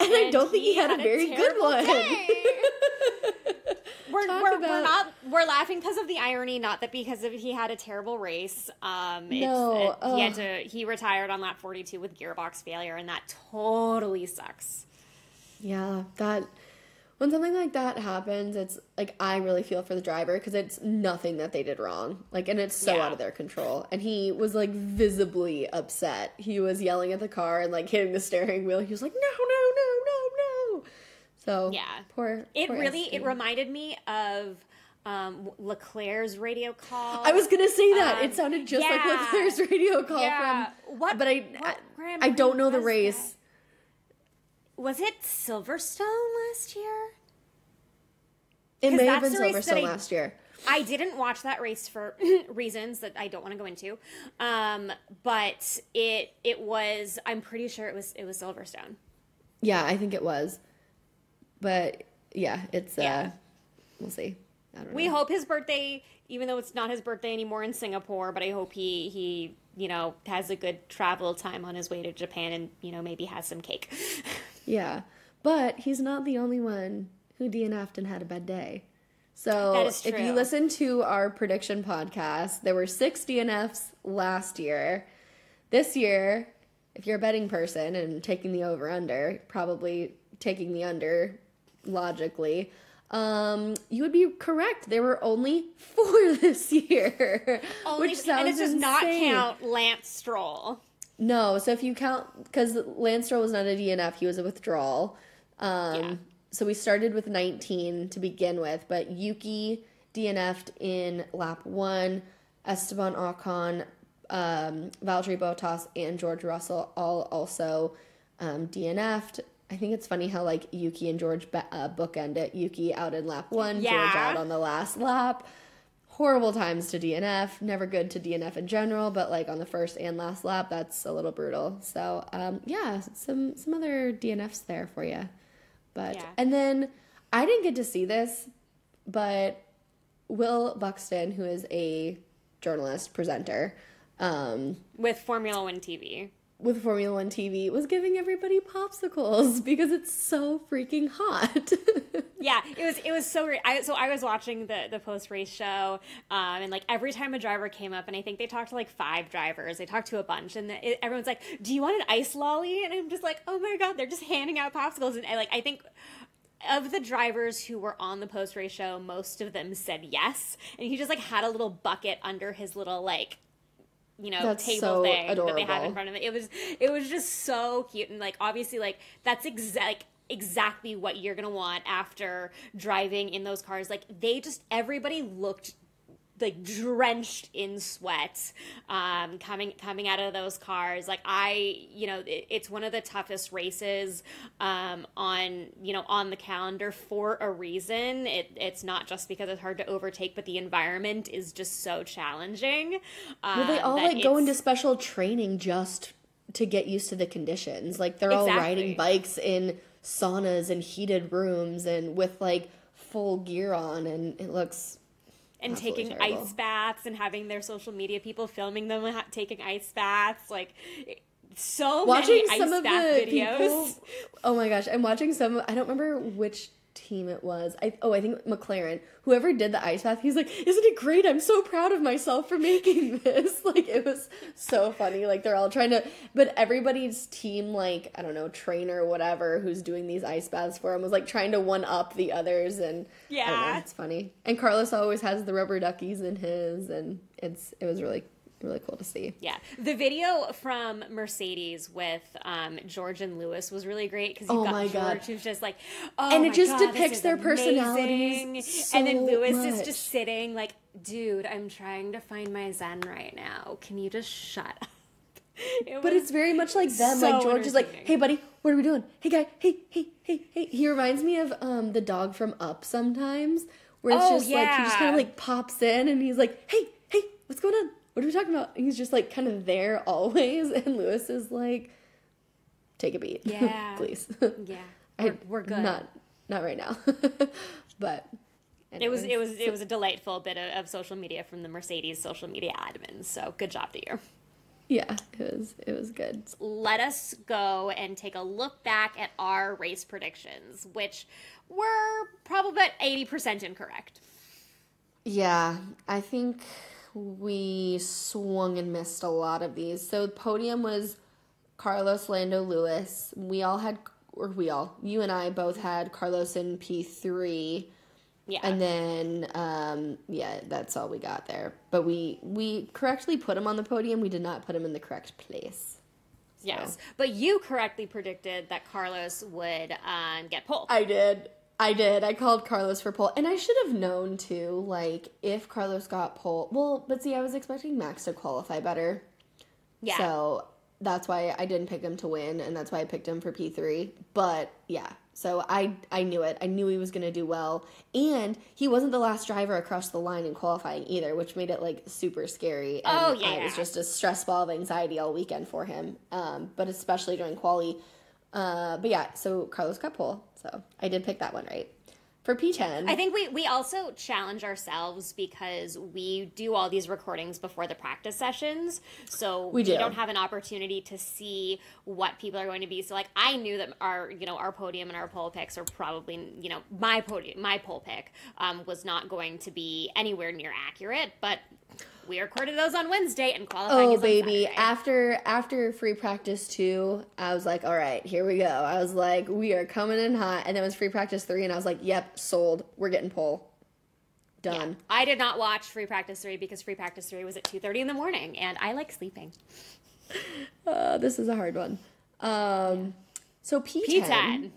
[SPEAKER 2] and, I don't think he, had,
[SPEAKER 1] had
[SPEAKER 2] a very good one.
[SPEAKER 1] We're, we're, we're not we're laughing because of the irony, not that because of he had a terrible race. Um,
[SPEAKER 2] No,
[SPEAKER 1] it- he had to he retired on lap forty two with gearbox failure, and that totally sucks.
[SPEAKER 2] Yeah, that when something like that happens, it's like I really feel for the driver because it's nothing that they did wrong. Like, and it's so
[SPEAKER 1] Yeah.
[SPEAKER 2] out of their control. And he was like visibly upset. He was yelling at the car and like hitting the steering wheel. He was like, "No, no, no, no, no!" So
[SPEAKER 1] Yeah.
[SPEAKER 2] poor.
[SPEAKER 1] It
[SPEAKER 2] poor
[SPEAKER 1] really
[SPEAKER 2] Esteban.
[SPEAKER 1] it reminded me of um, Leclerc's radio call.
[SPEAKER 2] I was gonna say that
[SPEAKER 1] Um,
[SPEAKER 2] it sounded just like
[SPEAKER 1] yeah.
[SPEAKER 2] Leclerc's radio call
[SPEAKER 1] Yeah.
[SPEAKER 2] from.
[SPEAKER 1] What-
[SPEAKER 2] But I,
[SPEAKER 1] what
[SPEAKER 2] I, I don't know the race.
[SPEAKER 1] Was it Silverstone last year?
[SPEAKER 2] It may have been
[SPEAKER 1] the race that
[SPEAKER 2] Silverstone
[SPEAKER 1] I-
[SPEAKER 2] last year.
[SPEAKER 1] I didn't watch that race for reasons that I don't want to go into. Um, but it it was I'm pretty sure it was it was Silverstone.
[SPEAKER 2] Yeah, I think it was. But yeah, it's uh
[SPEAKER 1] Yeah.
[SPEAKER 2] we'll see. I don't know.
[SPEAKER 1] We hope his birthday, even though it's not his birthday anymore in Singapore, but I hope he he you know has a good travel time on his way to Japan and you know maybe has some cake.
[SPEAKER 2] Yeah. But he's not the only one who DNF'd and had a bad day. So if you listen to our prediction podcast, there were six DNFs last year. This year, if you're a betting person and taking the over under, probably taking the under logically, um, you would be correct. There were only four this year.
[SPEAKER 1] Only,
[SPEAKER 2] which sounds
[SPEAKER 1] and it does not count Lance Stroll.
[SPEAKER 2] No, so if you count, because Lance Stroll was not a DNF, he was a withdrawal. Um,
[SPEAKER 1] Yeah.
[SPEAKER 2] So we started with 19 to begin with, but Yuki DNF'd in lap one, Esteban Ocon, um, Valtteri Bottas, and George Russell all also um, DNF'd. I think it's funny how like Yuki and George be- uh, bookend it. Yuki out in lap one, George out on the last lap horrible times to DNF. Never good to DNF in general, but like on the first and last lap, that's a little brutal. So um, yeah, some some other DNFs there for you. But
[SPEAKER 1] Yeah.
[SPEAKER 2] and then I didn't get to see this, but Will Buxton, who is a journalist presenter um,
[SPEAKER 1] with Formula One TV.
[SPEAKER 2] With Formula One TV, was giving everybody popsicles because it's so freaking hot.
[SPEAKER 1] Yeah, it was it was so great. I, so I was watching the the post race show, um, and like every time a driver came up, and I think they talked to like five drivers. They talked to a bunch, and the, it, everyone's like, "Do you want an ice lolly?" And I'm just like, "Oh my god, they're just handing out popsicles." And I, like I think of the drivers who were on the post race show, most of them said yes, and he just like had a little bucket under his little like you know
[SPEAKER 2] That's
[SPEAKER 1] table
[SPEAKER 2] so
[SPEAKER 1] thing that they have in front of it. It was it was just so cute and like obviously like that's exact like exactly what you're gonna want after driving in those cars. Like they just everybody looked like drenched in sweat um coming coming out of those cars. Like i you know it, it's one of the toughest races um on you know on the calendar for a reason. It it's not just because it's hard to overtake but the environment is just so challenging um,
[SPEAKER 2] Well, they all like go into special training just to get used to the conditions. Like they're all riding bikes in saunas and heated rooms and with like full gear on, and it looks
[SPEAKER 1] and
[SPEAKER 2] Absolutely
[SPEAKER 1] taking
[SPEAKER 2] terrible.
[SPEAKER 1] ice baths and having their social media people filming them ha- taking ice baths like so
[SPEAKER 2] watching
[SPEAKER 1] many
[SPEAKER 2] some
[SPEAKER 1] ice
[SPEAKER 2] of
[SPEAKER 1] bath
[SPEAKER 2] the
[SPEAKER 1] videos.
[SPEAKER 2] people. Oh my gosh, I'm watching some. I don't remember which team it was. I oh I think McLaren. Whoever did the ice bath, he's like, "Isn't it great? I'm so proud of myself for making this." Like it was so funny. Like they're all trying to, but everybody's team, like I don't know, trainer, whatever, who's doing these ice baths for him, was like trying to one up the others, and don't know,
[SPEAKER 1] Yeah.
[SPEAKER 2] it's funny. And Carlos always has the rubber duckies in his, and it's it was really really cool to see.
[SPEAKER 1] Yeah, the video from Mercedes with um, George and Lewis was really great because you
[SPEAKER 2] Oh
[SPEAKER 1] got
[SPEAKER 2] my
[SPEAKER 1] George
[SPEAKER 2] God.
[SPEAKER 1] who's just like, oh
[SPEAKER 2] And it just
[SPEAKER 1] God,
[SPEAKER 2] depicts their
[SPEAKER 1] amazing."
[SPEAKER 2] personalities
[SPEAKER 1] and then
[SPEAKER 2] so
[SPEAKER 1] Lewis is just sitting like, dude, I'm trying to find my zen right now. Can you just shut up? It
[SPEAKER 2] But it's very much like them.
[SPEAKER 1] so
[SPEAKER 2] like George is like, "Hey, buddy, what are we doing? Hey, guy, hey, hey, hey, hey." He reminds me of um the dog from Up sometimes, where it's
[SPEAKER 1] Oh,
[SPEAKER 2] just like he just kind of like pops in and he's like, "Hey, hey, what's going on? What are we talking about?" He's just like kind of there always, and Lewis is like, "Take a beat,
[SPEAKER 1] Yeah.
[SPEAKER 2] please."
[SPEAKER 1] yeah,
[SPEAKER 2] I-
[SPEAKER 1] we're, we're good.
[SPEAKER 2] Not, not right now, but
[SPEAKER 1] it was it was it was a delightful bit of, of social media from the Mercedes social media admins. So good job to you.
[SPEAKER 2] yeah, it was it was good.
[SPEAKER 1] let us go and take a look back at our race predictions, which were probably about 80% incorrect.
[SPEAKER 2] Yeah, I think we swung and missed a lot of these. So the podium was Carlos Lando Lewis. We all had, or we all, you and I both had Carlos in P3.
[SPEAKER 1] Yeah.
[SPEAKER 2] And then, um, yeah, that's all we got there. But we we correctly put him on the podium. We did not put him in the correct place.
[SPEAKER 1] yes. But you correctly predicted that Carlos would um, get pole.
[SPEAKER 2] I did. I did. I called Carlos for pole, and I should have known too. Like if Carlos got pole, well, but see, I was expecting Max to qualify better.
[SPEAKER 1] yeah.
[SPEAKER 2] So that's why I didn't pick him to win, and that's why I picked him for P three. But yeah, so I I knew it. I knew he was gonna do well, and he wasn't the last driver across the line in qualifying either, which made it like super scary. And
[SPEAKER 1] Oh, yeah.
[SPEAKER 2] was just a stress ball of anxiety all weekend for him. Um, but especially during quali. Uh, but yeah, so Carlos got pole, so I did pick that one right. For P10,
[SPEAKER 1] I think we, we also challenge ourselves because we do all these recordings before the practice sessions. So
[SPEAKER 2] We do.
[SPEAKER 1] don't have an opportunity to see what people are going to be. So like I knew that our you know our podium and our pole picks are probably you know my podium my pole pick um, was not going to be anywhere near accurate, but we recorded those on Wednesday and qualifying.
[SPEAKER 2] Oh baby! After after free practice two, I was like, all right, here we go. I was like, we are coming in hot, and then it was free practice three, and I was like, yep, sold. We're getting pole. Done.
[SPEAKER 1] I did not watch free practice three because free practice three was at two thirty in the morning, and I like sleeping.
[SPEAKER 2] Uh, this is a hard one. Um, so P10,
[SPEAKER 1] P10.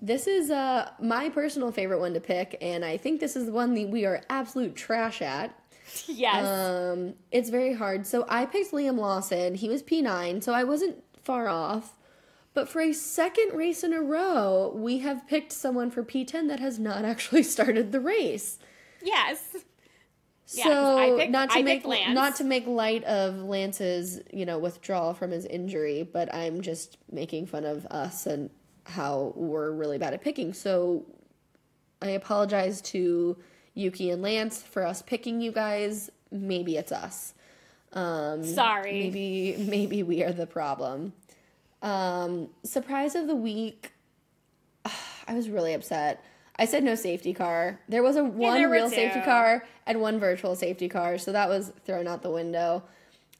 [SPEAKER 2] This is uh my personal favorite one to pick, and I think this is the one that we are absolute trash at.
[SPEAKER 1] Yes.
[SPEAKER 2] Um, it's very hard. So I picked Liam Lawson. He was P9, so I wasn't far off. But for a second race in a row, we have picked someone for P10 that has not actually started the race.
[SPEAKER 1] yes. Yeah,
[SPEAKER 2] so
[SPEAKER 1] I picked-
[SPEAKER 2] not to
[SPEAKER 1] I
[SPEAKER 2] make
[SPEAKER 1] Lance.
[SPEAKER 2] not to make light of Lance's, you know, withdrawal from his injury, but I'm just making fun of us and how we're really bad at picking. So I apologize to Yuki and Lance for us picking you guys. Maybe it's us. Um,
[SPEAKER 1] Sorry.
[SPEAKER 2] Maybe maybe we are the problem. Um, surprise of the week. I was really upset. I said no safety car. There was a one
[SPEAKER 1] were
[SPEAKER 2] real safety car and one virtual safety car, so that was thrown out the window.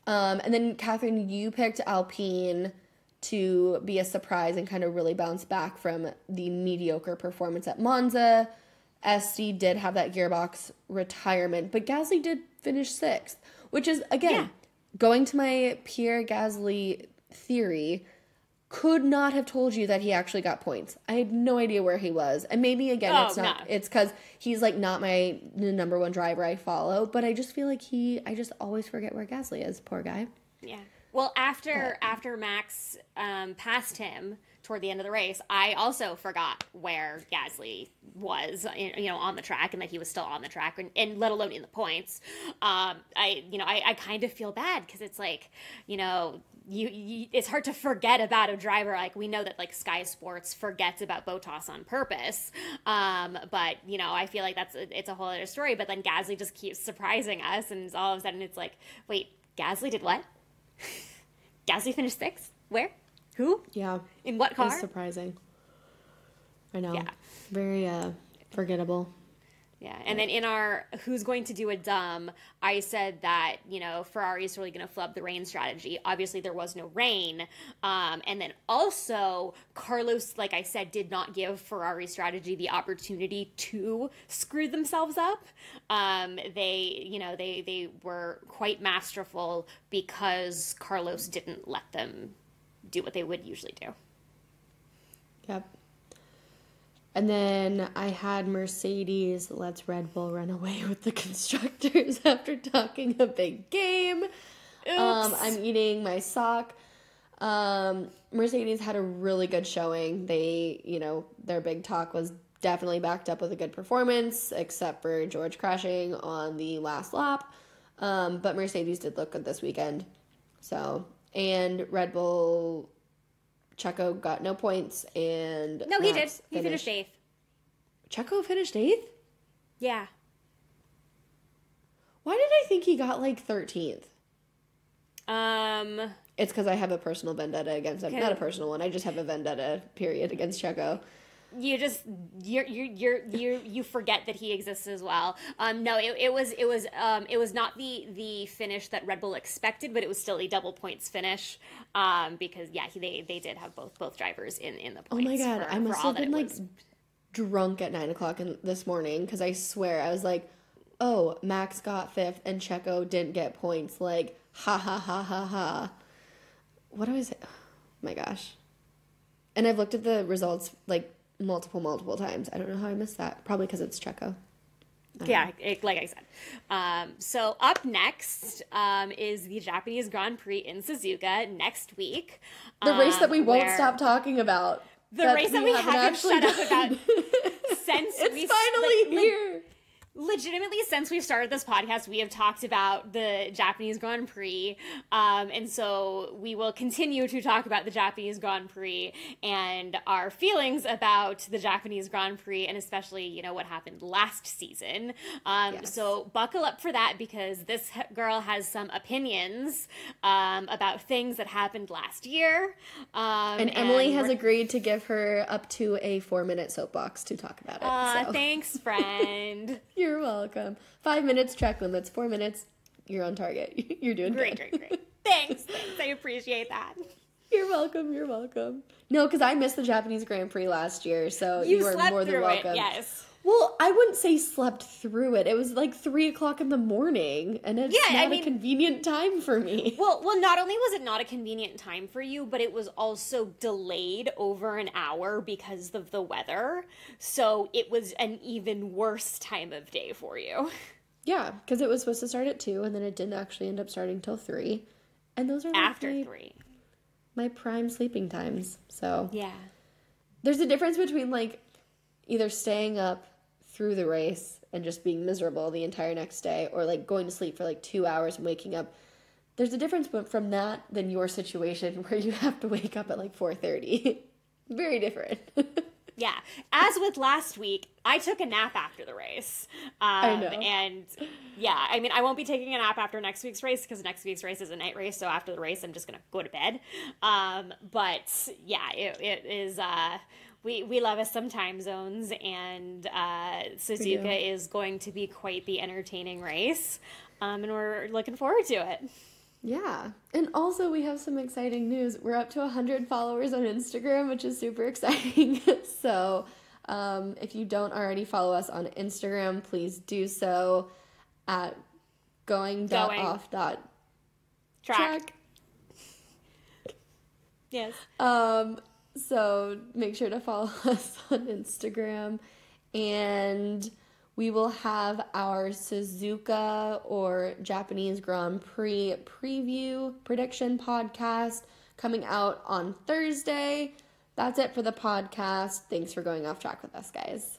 [SPEAKER 2] Um, and then Kathryn, you picked Alpine to be a surprise and kind of really bounce back from the mediocre performance at Monza. SD did have that gearbox retirement, but Gasly did finish sixth, which is again
[SPEAKER 1] Yeah.
[SPEAKER 2] going to my Pierre Gasly theory. Could not have told you that he actually got points. I had no idea where he was, and maybe again
[SPEAKER 1] Oh,
[SPEAKER 2] it's not.
[SPEAKER 1] no.
[SPEAKER 2] It's because he's like not my number one driver I follow, but I just feel like he. I just always forget where Gasly is. Poor guy.
[SPEAKER 1] Yeah. Well, after after Max um, passed him toward the end of the race, I also forgot where Gasly was, you know, on the track, and that he was still on the track, and, and let alone in the points. Um, I, you know, I, I kind of feel bad because it's like, you know. You, you, it's hard to forget about a driver like we know that like Sky Sports forgets about Bottas on purpose, um, but you know I feel like that's a, it's a whole other story. But then Gasly just keeps surprising us, and all of a sudden it's like, wait, Gasly did what? Gasly finished sixth. Where? Who?
[SPEAKER 2] Yeah.
[SPEAKER 1] In what car?
[SPEAKER 2] It's surprising. I know.
[SPEAKER 1] Yeah.
[SPEAKER 2] Very uh forgettable.
[SPEAKER 1] Yeah, and then in our who's going to do a dumb, I said that you know Ferrari is really going to flub the rain strategy. Obviously, there was no rain, um, and then also Carlos, like I said, did not give Ferrari strategy the opportunity to screw themselves up. Um, they, you know, they they were quite masterful because Carlos didn't let them do what they would usually do.
[SPEAKER 2] Yep. And then I had Mercedes lets Red Bull run away with the constructors after talking a big game. Um, I'm eating my sock. Um, Mercedes had a really good showing. They, you know, their big talk was definitely backed up with a good performance, except for George crashing on the last lap. Um, but Mercedes did look good this weekend. So, and Red Bull, Checo got no points, and
[SPEAKER 1] no, he did. He finished eighth.
[SPEAKER 2] Checo finished eighth.
[SPEAKER 1] Yeah.
[SPEAKER 2] Why did I think he got like thirteenth?
[SPEAKER 1] Um.
[SPEAKER 2] It's because I have a personal vendetta against him. Not a personal one. I just have a vendetta period against Checo.
[SPEAKER 1] You just you're you're you're you you forget that he exists as well. Um, no, it, it was it was um, it was not the the finish that Red Bull expected, but it was still a double points finish. Um, because yeah, he, they they did have both both drivers in in the points.
[SPEAKER 2] Oh my god,
[SPEAKER 1] for-
[SPEAKER 2] I must have been like
[SPEAKER 1] was.
[SPEAKER 2] drunk at nine o'clock in, this morning because I swear I was like, "Oh, Max got fifth and Checo didn't get points." Like, ha ha ha ha ha. What do I say? Oh my gosh. And I've looked at the results like multiple multiple times. I don't know how I missed that. Probably because it's Checo.
[SPEAKER 1] yeah, it, like I said. Um, so up next um, is the Japanese Grand Prix in Suzuka next week.
[SPEAKER 2] The race that we
[SPEAKER 1] um,
[SPEAKER 2] won't stop talking about.
[SPEAKER 1] The race that we haven't shut up about since
[SPEAKER 2] it's
[SPEAKER 1] we
[SPEAKER 2] finally
[SPEAKER 1] like, like,
[SPEAKER 2] here.
[SPEAKER 1] Legitimately since we've started this podcast we have talked about the japanese grand prix um, and so we will continue to talk about the japanese grand prix and our feelings about the japanese grand prix and especially you know what happened last season um,
[SPEAKER 2] Yes.
[SPEAKER 1] so buckle up for that because this girl has some opinions um, about things that happened last year um,
[SPEAKER 2] And Emily has agreed to give her up to a four minute soapbox to talk about it.
[SPEAKER 1] Aw,
[SPEAKER 2] so.
[SPEAKER 1] thanks friend
[SPEAKER 2] You're welcome. Five minutes, track limits. Four minutes, you're on target. You're doing
[SPEAKER 1] great
[SPEAKER 2] good.
[SPEAKER 1] great great thanks thanks i appreciate that
[SPEAKER 2] You're welcome. You're welcome. No, because I missed the Japanese Grand Prix last year, so you,
[SPEAKER 1] You
[SPEAKER 2] are more than welcome.
[SPEAKER 1] it, yes.
[SPEAKER 2] Well, I wouldn't say slept through it. It was like three o'clock in the morning, and it's
[SPEAKER 1] Yeah,
[SPEAKER 2] not
[SPEAKER 1] I
[SPEAKER 2] a
[SPEAKER 1] mean-
[SPEAKER 2] convenient time for me.
[SPEAKER 1] Well, well, not only was it not a convenient time for you, but it was also delayed over an hour because of the weather. So it was an even worse time of day for you.
[SPEAKER 2] Yeah, because it was supposed to start at two, and then it didn't actually end up starting till three. And those are like
[SPEAKER 1] After
[SPEAKER 2] my,
[SPEAKER 1] three.
[SPEAKER 2] my prime sleeping times. So
[SPEAKER 1] Yeah.
[SPEAKER 2] there's a difference between like either staying up through the race and just being miserable the entire next day or like going to sleep for like two hours and waking up there's a difference from that than your situation where you have to wake up at like 4.30 very different
[SPEAKER 1] Yeah. As with last week, I took a nap after the race. Um,
[SPEAKER 2] know.
[SPEAKER 1] And yeah, I mean, I won't be taking a nap after next week's race because next week's race is a night race. So after the race, I'm just going to go to bed. Um, but yeah, it, it is. Uh, we, we love us some time zones, and uh, Suzuka is going to be quite the entertaining race. Um, and we're looking forward to it.
[SPEAKER 2] yeah and also we have some exciting news we're up to 100 followers on instagram which is super exciting so um, if you don't already follow us on instagram please do so at going
[SPEAKER 1] Going.
[SPEAKER 2] off dot
[SPEAKER 1] Track.
[SPEAKER 2] track
[SPEAKER 1] Yes.
[SPEAKER 2] Um, so make sure to follow us on Instagram and we will have our Suzuka or Japanese Grand Prix preview prediction podcast coming out on Thursday. That's it for the podcast. Thanks for going off track with us, guys.